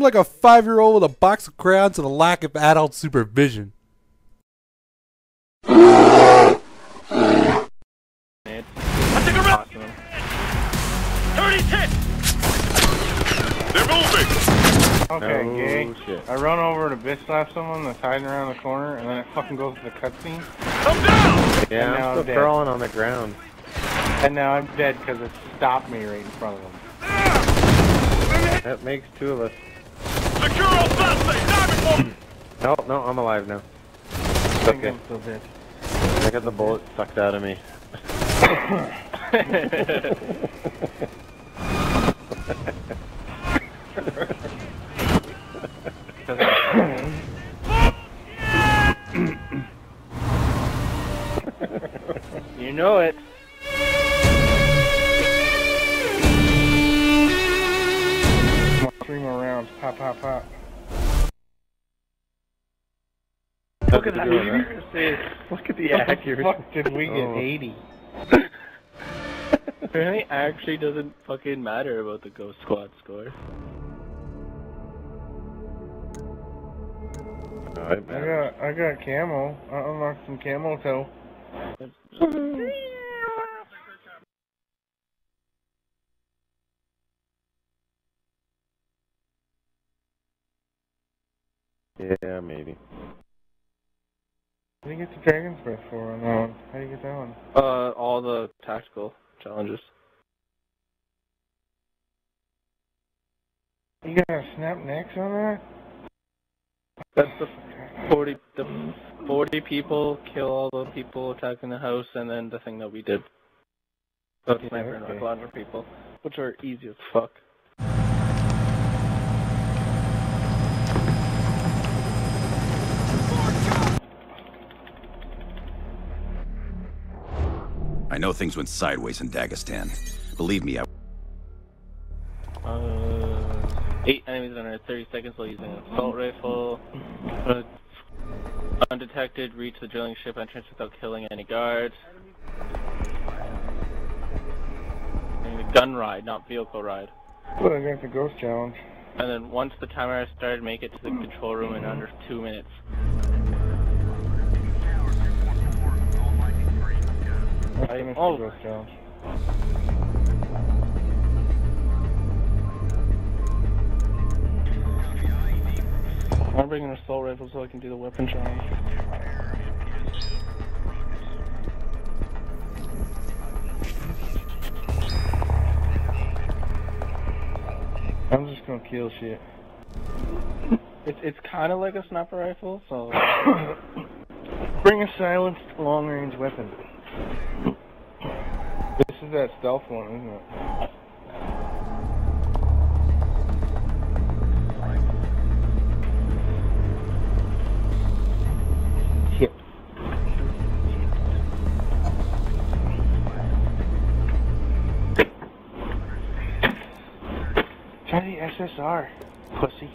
I'm like a five year old with a box of crayons and a lack of adult supervision. Awesome. 36! They're moving! Okay, No gay. shit. I run over to bitch slap someone that's hiding around the corner, and then it fucking goes to the cutscene. Come down! Yeah, And I'm I'm still crawling on the ground. And now I'm dead because it stopped me right in front of them. That makes two of us. No, no, I'm alive now. I think Okay. I'm still dead. I got the bullet sucked out of me. You know it. Three more rounds. Pop, pop, pop. Look at that accuracy. Look at the What the accuracy. fuck did we get? Oh. 80. Apparently, actually doesn't fucking matter about the Ghost Squad score. I got, I got camo. I unlocked some camo toe. Yeah, maybe. What do you get the Dragon's Breath for on that one? How do you get that one? Uh, all the challenges. You got a snap necks on that? That's the 40, the 40 people kill all the people attacking the house, and then the thing that we did. Yeah, sniper and okay. rocket launcher people, which are easy as fuck. Know things went sideways in Dagestan. Believe me, I Uh, eight enemies under 30 seconds while using an assault rifle. Uh, undetected, reach the drilling ship entrance without killing any guards. And the gun ride, not vehicle ride. Well, I got the Ghost Challenge. And then once the timer has started, make it to the control room in under two minutes. I I- finished the oh. Ghost Challenge. I'm bringing an assault rifle so I can do the weapon challenge. I'm just gonna kill shit. It's it's kind of like a sniper rifle, so Bring a silenced long range weapon. That stealth one, isn't it? Try the SSR, pussy.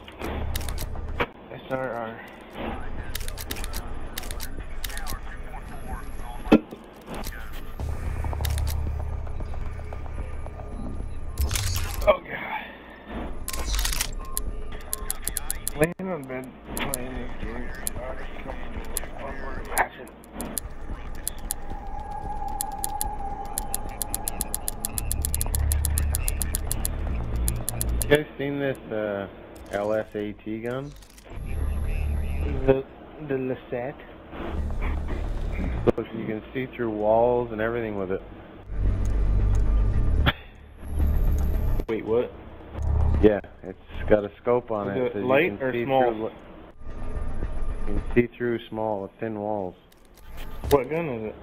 SRR. Laying on bed playing this game. Oh, come on. Imagine. You guys seen this uh, LSAT gun? The the Lisette. Look, you can see through walls and everything with it. Wait, what? Yeah, it's got a scope on Is it. it so light or small? Through, you can see through small, thin walls. What gun is it?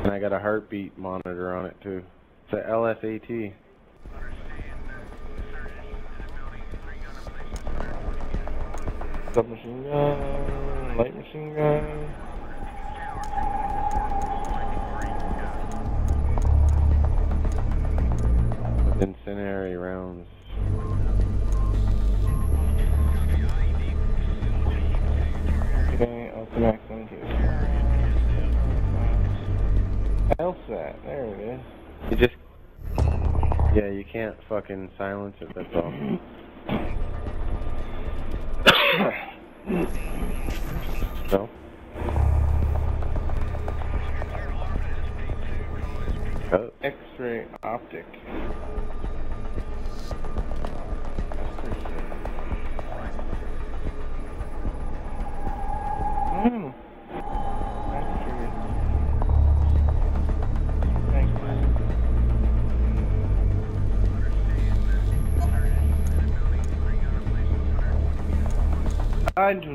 And I got a heartbeat monitor on it too. It's a LSAT. Submachine gun, light machine gun. incendiary rounds. Fucking silence it. That's all.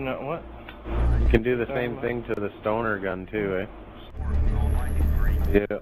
Not what? You can do the same thing to the stoner gun too, eh? Yeah,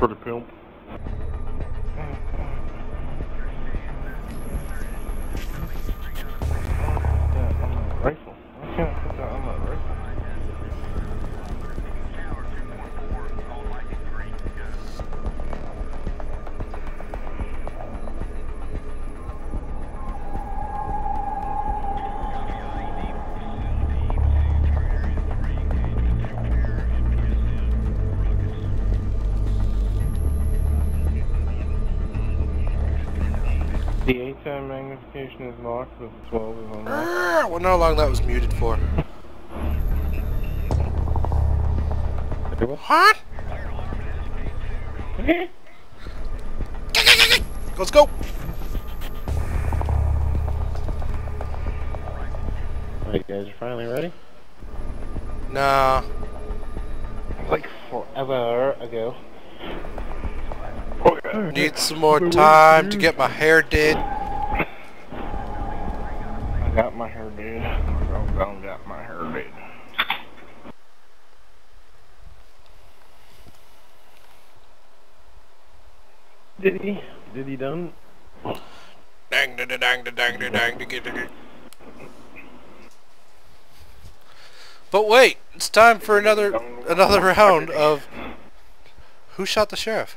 por exemplo. The 8 time magnification is locked, the 12 is unlocked. I wonder how long that was muted for. What? Let's go. Oh, you guys are finally ready? Nah. Like forever ago. Need some more time to get my hair did. I got my hair did. I done got my hair did. Did he? Did he done? Dang da da dang da dang da dang da da da. But wait, it's time for another another round of who shot the sheriff?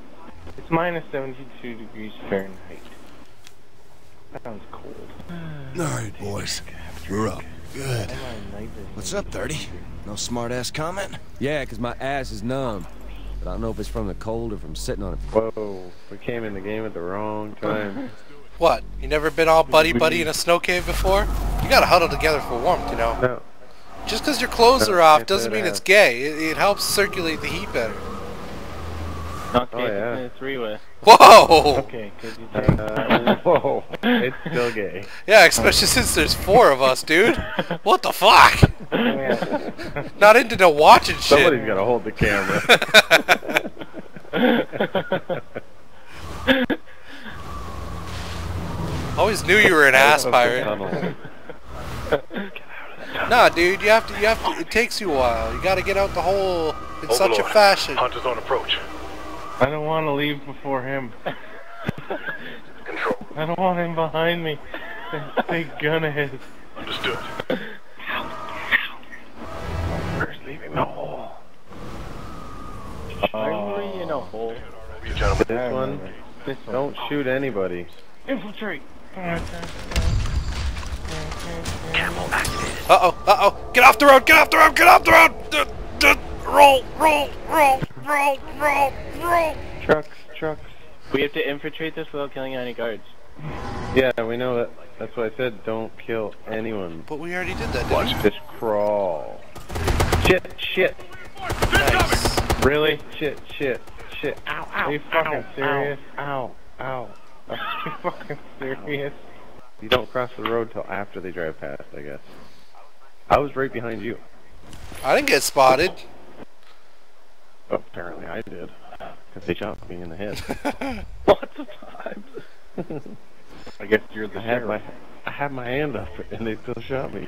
It's minus 72 degrees Fahrenheit. That sounds cold. Alright, boys. We're up. Good. Am I night vision? What's up, 30? No smart ass comment? Yeah, 'cause my ass is numb. But I don't know if it's from the cold or from sitting on it. Whoa, we came in the game at the wrong time. What? You never been all buddy buddy in a snow cave before? You gotta huddle together for warmth, you know. no, Just 'cause your clothes No, are off doesn't mean that. it's gay. It, it helps circulate the heat better. Not Oh, yeah. three-way. Whoa! Okay, could you take uh, whoa, it's still gay. Yeah, especially since there's four of us, dude. What the fuck? Yeah. Not into the watching shit. Somebody's gotta hold the camera. Always knew you were an ass pirate. Tunnel. Nah, dude, you have to. You have to. It takes you a while. You got to get out the hole in such a fashion. Hunters on approach. I don't want to leave before him. Control. I don't want him behind me. That big gun of his. Understood. First leaving the hole. Only in a hole. You gentlemen. This one, This one. don't shoot anybody. infiltrate. Uh oh. Uh oh. Get off the road. Get off the road. Get off the road. D- d- roll. Roll. Roll. Trucks, trucks. We have to infiltrate this without killing any guards. Yeah, we know that. That's why I said don't kill anyone. But we already did that. Didn't we? Just crawl. Shit, shit, Nice. Really? shit, shit, shit. Ow, ow. Are you fucking serious? Ow, ow. Are you fucking serious? You don't cross the road till after they drive past, I guess. I was right behind you. I didn't get spotted. Apparently I did. Because they shot me in the head. Lots of times. I guess you're the I had my I had my hand up and they still shot me.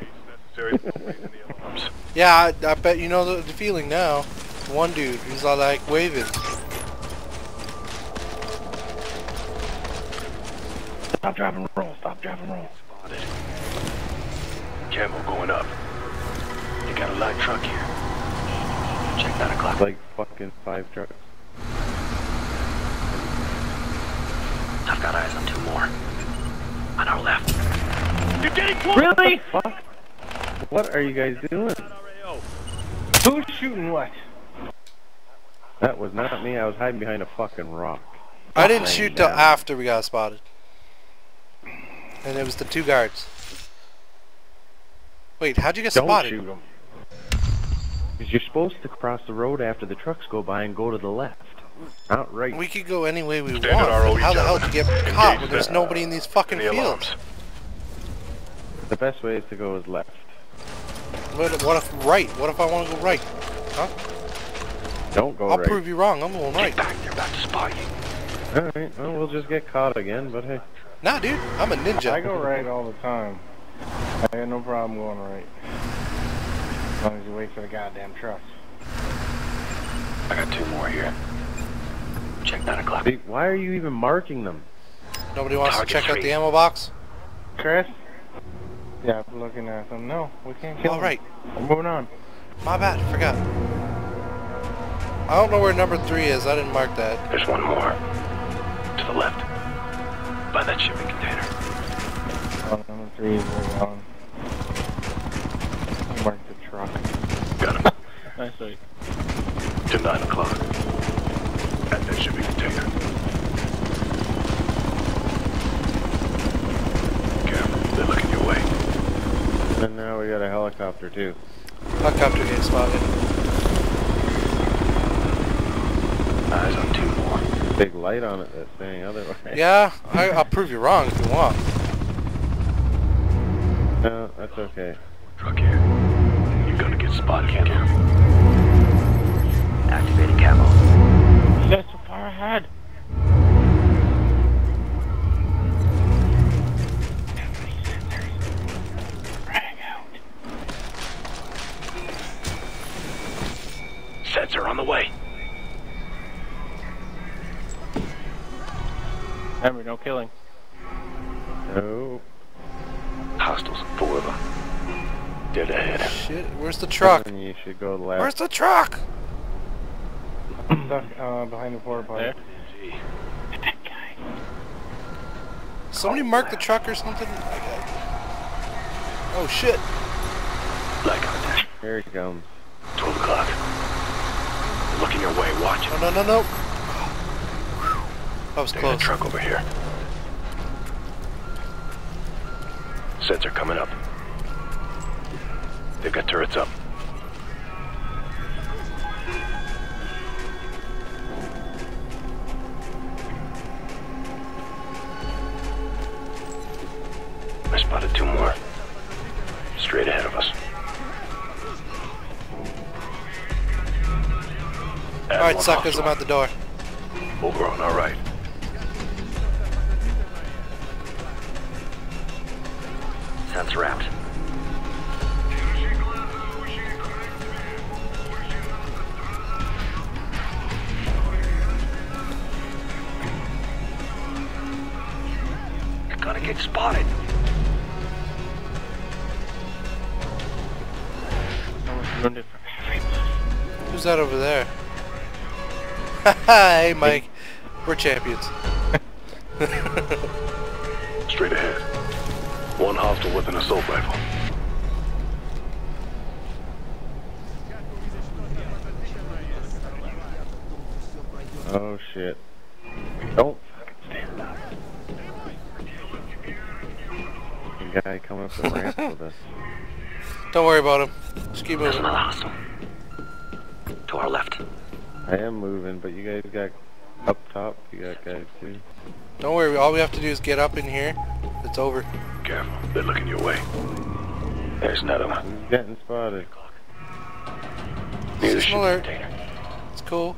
Necessary for raising the alarms. Yeah, I, I bet you know the, the feeling now. One dude, he's all uh, like waving. Stop driving roll. Stop driving roll. Spotted. Camo going up. You got a light truck here. Check 9 o'clock. Like fucking five trucks. I've got eyes on two more. On our left. You're getting close! Really? Fuck. What are you guys doing? Who's shooting what? That was not me. I was hiding behind a fucking rock. I didn't Laying shoot till after we got spotted. And it was the two guards. Wait, how'd you get Don't spotted? shoot them. Because you're supposed to cross the road after the trucks go by and go to the left. Not right. We could go any way we Standard want. ROE, How the hell did you get caught when there's nobody in these fucking the fields? alarms. The best way is to go is left. What, what if right? What if I want to go right? Huh? Don't go I'll right. prove you wrong. I'm going right. Get back. They're about to spot you. Alright, well, we'll just get caught again, but hey. Nah, dude, I'm a ninja. I go right all the time. I got no problem going right. As long as you wait for the goddamn truck. I got two more here. Check 9 o'clock. See, why are you even marking them? Nobody wants to Target check out the ammo box? Chris? Yeah, I'm looking at them. No, we can't kill All right. them. right. We're moving on. My bad. Forgot. I don't know where number three is. I didn't mark that. There's one more. To the left. By that shipping container. Oh, number three is where we're going. Mark the truck. Got him. Nice work. to 9 o'clock. At that shipping container. Careful, they're looking your way. And now we got a helicopter too. Helicopter getting spotted. Eyes on two more. Big light on it that's saying otherwise. Yeah, I, I'll prove you wrong if you want. No, that's okay. Truck here. You're gonna get spotted, careful. Activating camo. You guys so far ahead. Sensor on the way. Remember, no killing. No. Hostiles, four of them. Dead ahead. Shit, where's the truck? You should go left. Where's the truck? Stuck uh, behind the porta potty. There. Gee, Somebody mark the truck or something? Oh shit. Light contact. Here he comes. 12 o'clock. Looking your way, watch No, it. no, no, no. That was There's a truck over here. Sensor coming up. They've got turrets up. Add Alright, suckers, I'm out the door. Over on our right. Sense wrapped. You're gonna get spotted. Someone's ruined it for Who's that over there? hey, Mike. We're champions. Straight ahead. One hostile with an assault rifle. Oh shit. Don't fucking stand up. The guy coming up the ramp with us. Don't worry about him. Just keep There's moving. another hostile. To our left. I am moving, but you guys got Up top, you got guys too. Don't worry, all we have to do is get up in here. It's over. Careful, they're looking your way. There's another one. Who's getting spotted? Near the System alert. container. It's cool.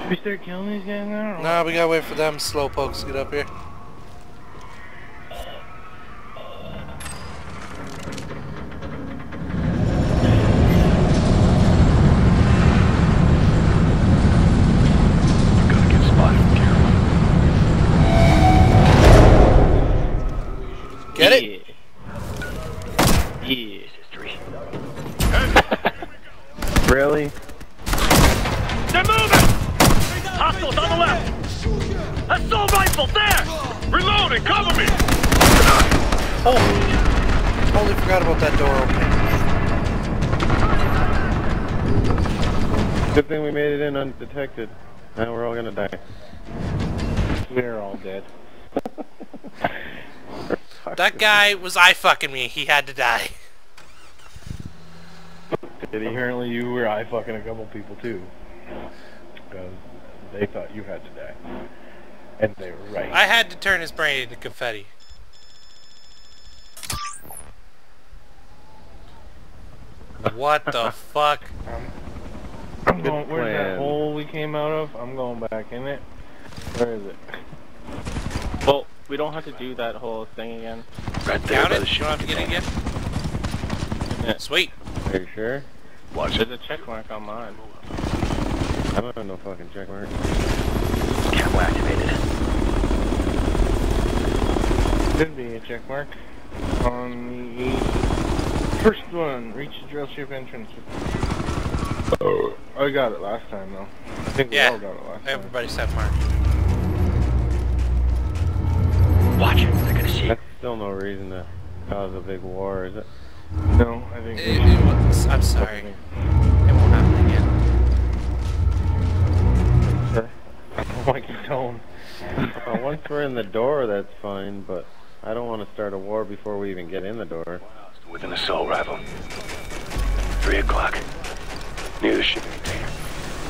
Should we start killing these guys now? or Nah, we gotta wait for them slowpokes to get up here. Good thing we made it in undetected. Now we're all gonna die. We're all dead. That guy was eye fucking me. He had to die. And Apparently you were eye fucking a couple people too. Because they thought you had to die. And they were right. I had to turn his brain into confetti. What the fuck? Um, I'm Good going, where's that hole we came out of? I'm going back in it. Where is it? Well, we don't have to do that whole thing again. Right there Count by it? the You don't have to get it again? Sweet. Are you sure? Watch There's it. a check mark on mine. I don't have no fucking check mark. Camo activated. Should be a check mark on the first one. Reach the drill ship entrance. Oh, Oh, I got it last time though. I think we all got it last time. Everybody said mark. Watch it. They're gonna see. That's still no reason to cause a big war, is it? No, I think. It, it was, I'm sorry. It won't happen again. I like your tone. Well, uh, once we're in the door, that's fine, but I don't want to start a war before we even get in the door. With an assault rifle. Three o'clock near the shipping container.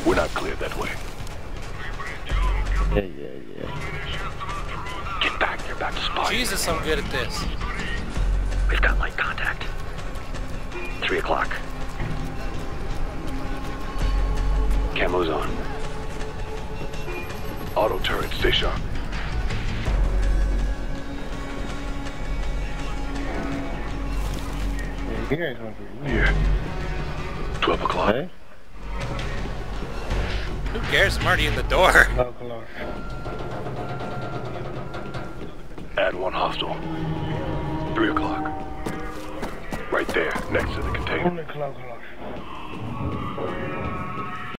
We're not cleared that way. Yeah, yeah, yeah. Get back, you're back to spot. Jesus, I'm good at this. We've got light contact. Three o'clock. Camo's on. Auto turret, stay sharp. You 12 o'clock. Who cares? I'm already in the door. Add one hostile. 3 o'clock. Right there, next to the container.